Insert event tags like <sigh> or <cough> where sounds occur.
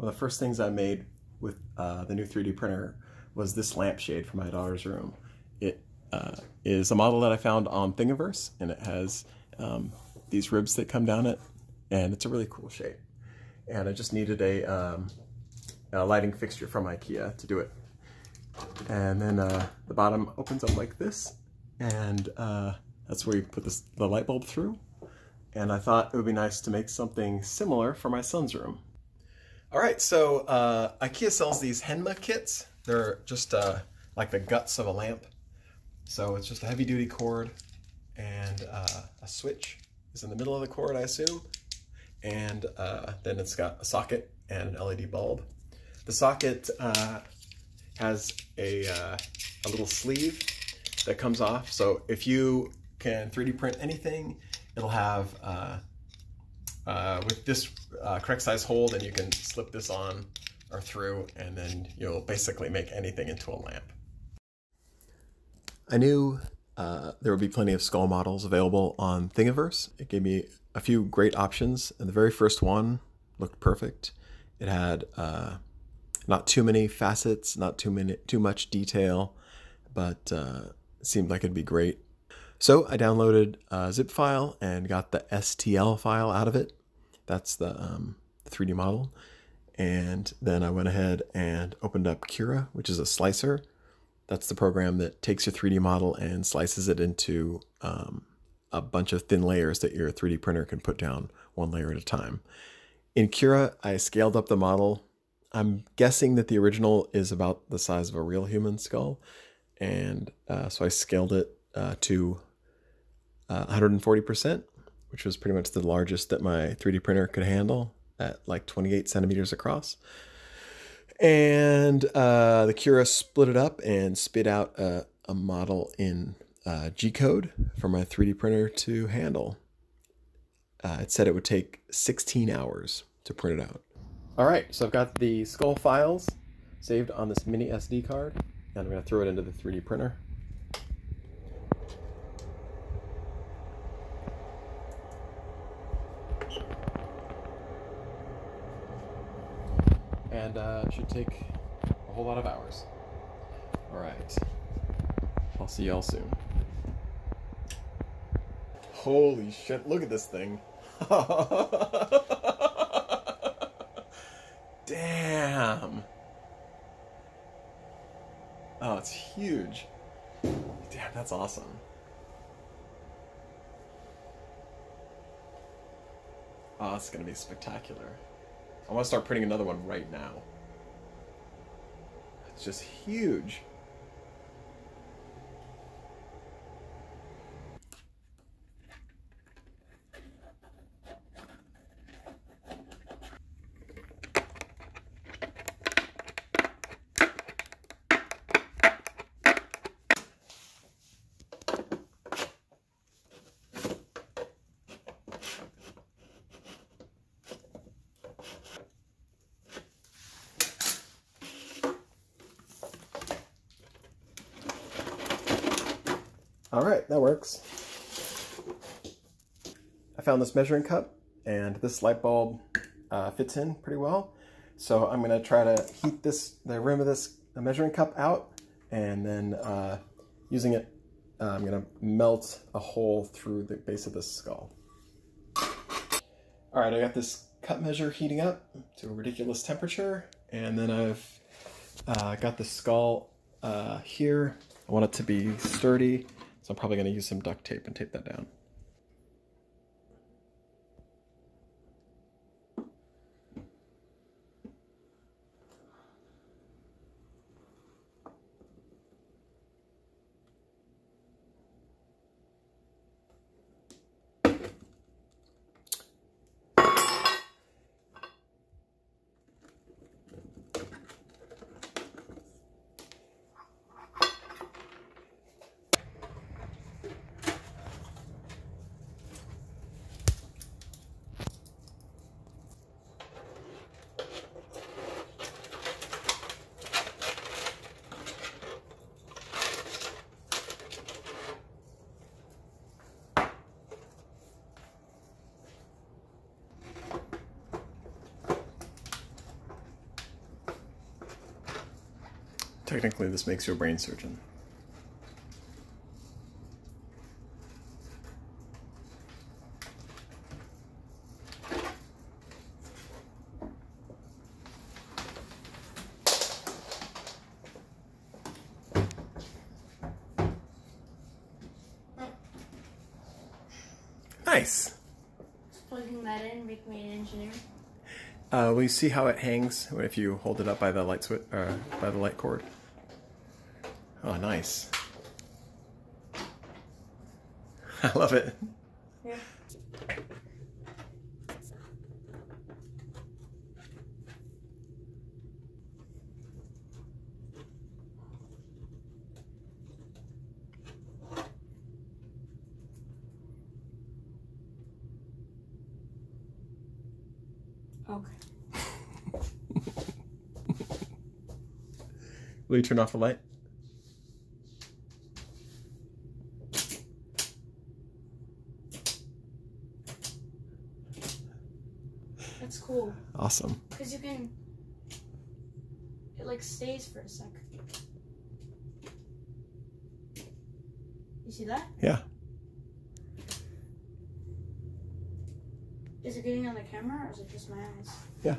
One of the first things I made with uh, the new 3D printer was this lampshade for my daughter's room. It uh, is a model that I found on Thingiverse, and it has um, these ribs that come down it, and it's a really cool shape. And I just needed a, um, a lighting fixture from Ikea to do it. And then uh, the bottom opens up like this, and uh, that's where you put this, the light bulb through. And I thought it would be nice to make something similar for my son's room. All right, so uh, IKEA sells these Hemma kits. They're just uh, like the guts of a lamp. So it's just a heavy duty cord and uh, a switch is in the middle of the cord, I assume. And uh, then it's got a socket and an LED bulb. The socket uh, has a, uh, a little sleeve that comes off. So if you can 3D print anything, it'll have with this uh, correct size hole, then you can slip this on or through, and then you'll basically make anything into a lamp. I knew uh, there would be plenty of skull models available on Thingiverse. It gave me a few great options, and the very first one looked perfect. It had uh, not too many facets, not too many, too much detail, but uh, seemed like it'd be great so I downloaded a zip file and got the STL file out of it. That's the, um, 3D model. And then I went ahead and opened up Cura, which is a slicer. That's the program that takes your 3D model and slices it into um, a bunch of thin layers that your 3D printer can put down one layer at a time. In Cura, I scaled up the model. I'm guessing that the original is about the size of a real human skull. And uh, so I scaled it uh, to 140%, uh, which was pretty much the largest that my 3D printer could handle at like 28 centimeters across. And uh, the Cura split it up and spit out a, a model in uh, G code for my 3D printer to handle. Uh, it said it would take 16 hours to print it out. All right, so I've got the skull files saved on this mini SD card, and I'm going to throw it into the 3D printer. And uh, it should take a whole lot of hours. All right. I'll see y'all soon. Holy shit, look at this thing. <laughs> Damn. Oh, it's huge. Damn, that's awesome. Oh, it's gonna be spectacular. I want to start printing another one right now. It's just huge. All right, that works. I found this measuring cup and this light bulb uh, fits in pretty well. So I'm gonna try to heat this, the rim of this measuring cup out and then uh, using it, uh, I'm gonna melt a hole through the base of this skull. All right, I got this cup measure heating up to a ridiculous temperature and then I've uh, got the skull uh, here. I want it to be sturdy so I'm probably going to use some duct tape and tape that down. Technically, this makes you a brain surgeon. Nice. Plugging that in, make me an engineer. Uh, will you see how it hangs if you hold it up by the light switch, uh, by the light cord? Oh, nice. <laughs> I love it. Yeah. Okay. <laughs> Will you turn off the light? Cool. Awesome. Because you can. It like stays for a sec. You see that? Yeah. Is it getting on the camera or is it just my eyes? Yeah.